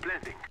Planting.